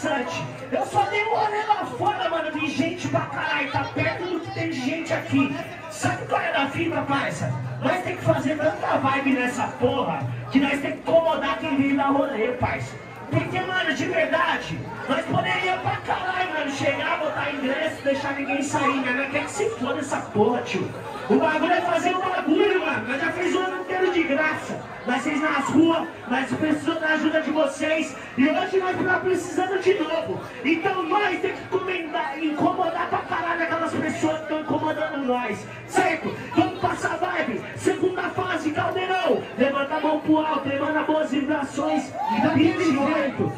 forçante. Eu só dei um rolê lá fora, mano. Vi gente pra caralho. Tá perto do que tem gente aqui. Sabe qual é da fita, parça? Nós tem que fazer tanta vibe nessa porra que nós tem que incomodar quem vem dar rolê, parça. Porque, mano, de verdade, nós poderíamos pra caralho, mano, chegar, botar ingresso, deixar ninguém sair, né? Nós quer que se foda essa porra, tio. O bagulho é fazer o bagulho, mano. Nós já fez o ano inteiro de graça. Nós fez nas ruas, nós precisamos da ajuda de vocês. E hoje nós estamos precisando de novo. Então nós temos que comendar, incomodar pra caralho aquelas pessoas que estão incomodando nós. Certo? Passar vibe. Segunda fase, caldeirão. Levanta a mão pro alto, emana boas vibrações. E Barreto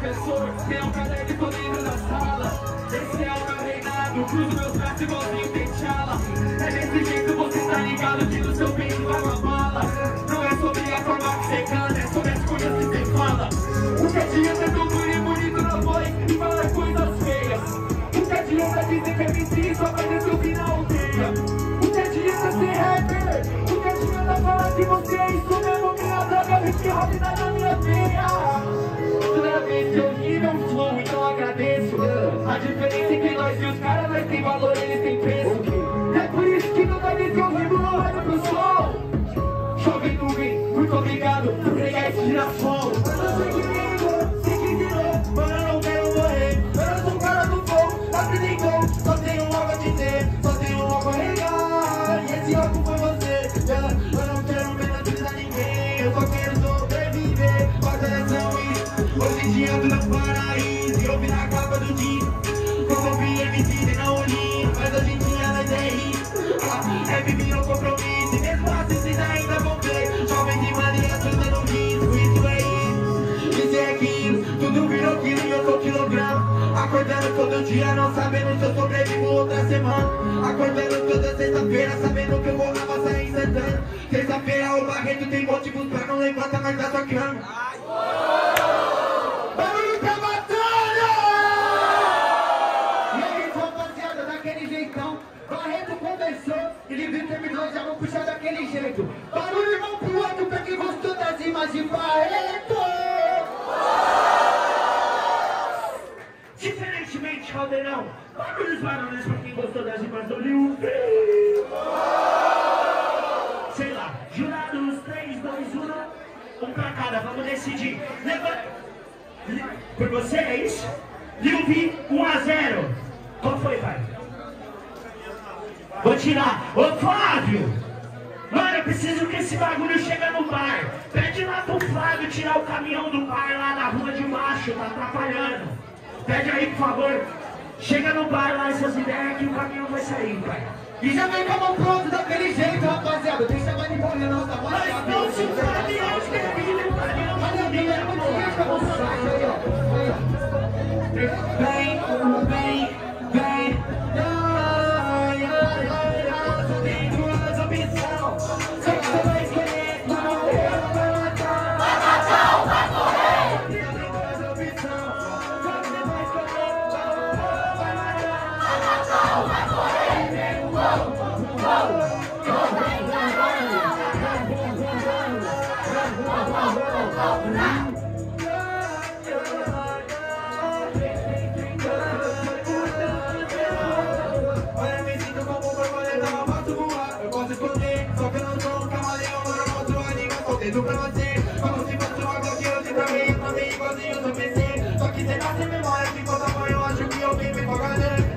professor, tem um caderno colorido na sala. Esse é o meu reinado, cruzo meus braços igualzinho A diferença entre nós e os caras, nós tem valor, eles têm preço. É por isso que toda vez que eu rimo, eu olho pro sol. Chove nuvem, muito obrigado por pegar esse girassol todo dia não sabendo se eu sobrevivo outra semana Acordando toda sexta-feira sabendo que eu vou amassar em Santana Sexta-feira o Barreto tem motivos pra não levantar mais da sua cama Barulho pra batalha! E aí, rapaziada, daquele jeitão, Barreto começou e Livre terminou, já vão puxar daquele jeito. Barulho irmão pro outro pra quem gostou das rimas de Barreto! Caldeirão, barulhos barulhos pra quem gostou das rimas do Liu Sei lá, jurados 3, 2, 1, um pra cada, vamos decidir. Levanta. Por você, é isso? Liu Vi, 1 a 0. Qual foi, pai? Vou tirar. Ô, Flávio! Mano, eu preciso que esse bagulho chegue no bar. Pede lá pro Flávio tirar o caminhão do bar lá na rua de baixo, tá atrapalhando. Pede aí, por favor. Chega no bar lá essas ideias que o caminhão vai sair, pai. E já vem com a mão pronta daquele jeito, rapaziada. Deixa mais de bolinha não, tá mais Mas não se fale aos terríveis, Olha a minha, como que é, cara? Aí, ó. Aí, ó. Vem, vem,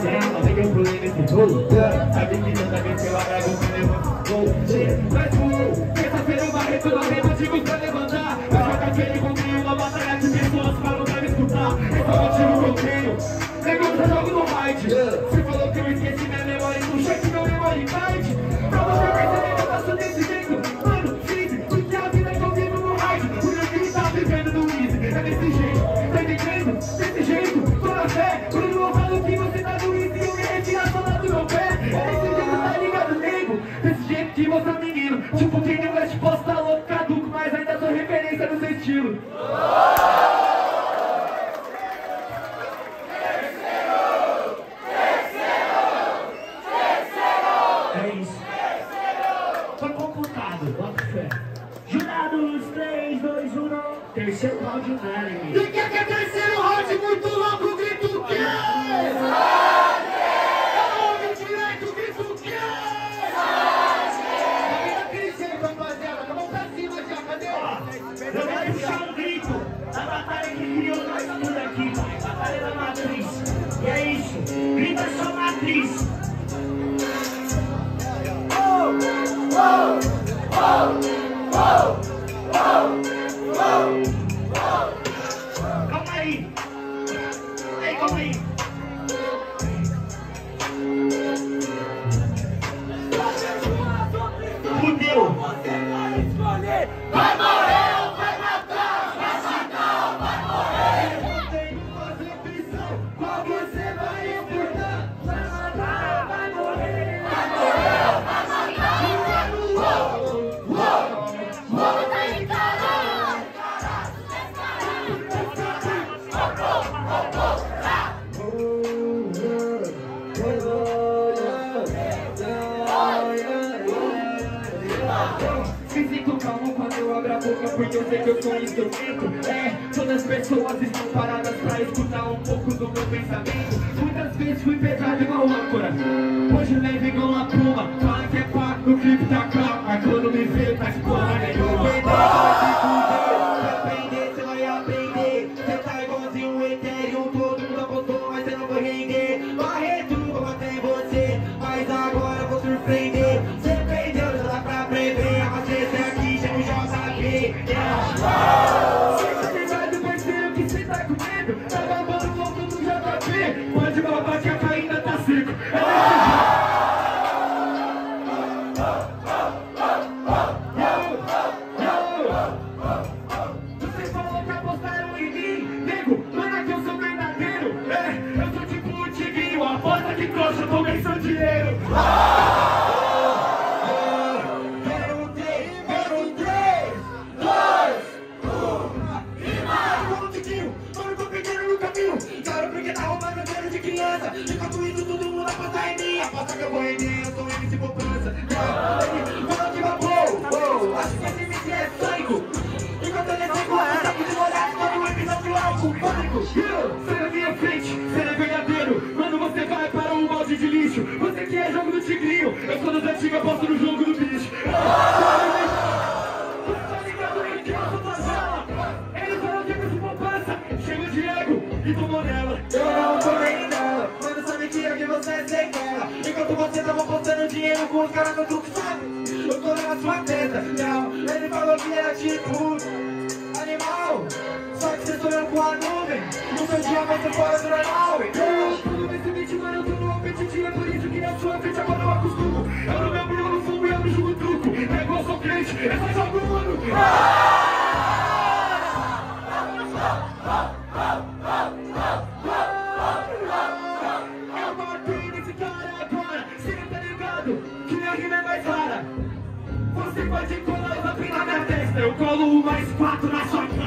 Sei que eu pulei nesse rolo Sabe que que eu agravo me levanto Mas vou, terça-feira eu barreto na rima Digo pra levantar jogo aquele contei uma batalha de pessoas para não me escutar Esse é o motivo que eu tenho Negócio jogo no raid Você falou que eu esqueci que você é menino Tipo, quem não te posta louco, caduco Mas ainda sou referência no seu estilo É isso. Foi computado, bota fé. Jurados, 3, 2, 1. Terceiro round unânime. E quer que é terceiro round muito sua matriz. Calma aí. Ei, calma aí. Fudeu. Tem porque eu sei que eu sou um instrumento É, todas as pessoas estão paradas pra escutar um pouco do meu pensamento. Muitas vezes fui pesado igual âncora. Hoje leve igual uma pluma. Fala que é pá, o clipe tá JP. E nela Eu não tô nem nela, mano, só mentira que você é sequela Enquanto você tava postando dinheiro com os caras no truque, sabe? Eu tô na sua testa, não Ele falou que era tipo animal. Só que você sonhou com a nuvem. No seu dia você fora do normal, Tudo bem, se mente, mano, eu tô no apetite. É por isso que na sua frente agora eu acostumo. Eu não no fumo Eu colo mais quatro na sua coloca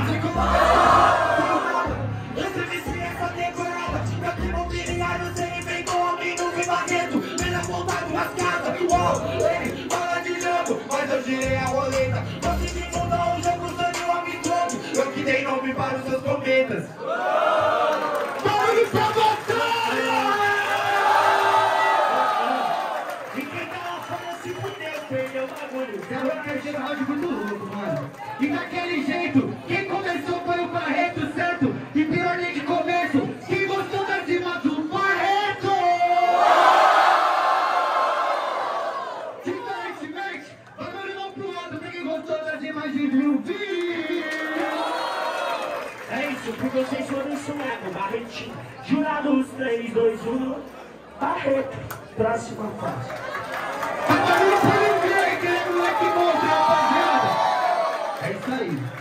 Esse MC é só decorada Meu clima imobiliário, você vem com homem no barreto. Vem apontado nas casas Uou, ei, fala de jogo Mas eu girei a roleta. Consegui mudar o jogo, sou de um amigo Eu que dei nome para os seus cometas Diferentemente, bagulho não pro outro, pra quem gostou das rimas de Vilvinho. É isso, porque vocês foram isso mesmo, Barretinho. Jurados 3, 2, 1. Barreto, próxima fase. Bagulho pra ninguém, aquele moleque monstro, rapaziada. É isso aí.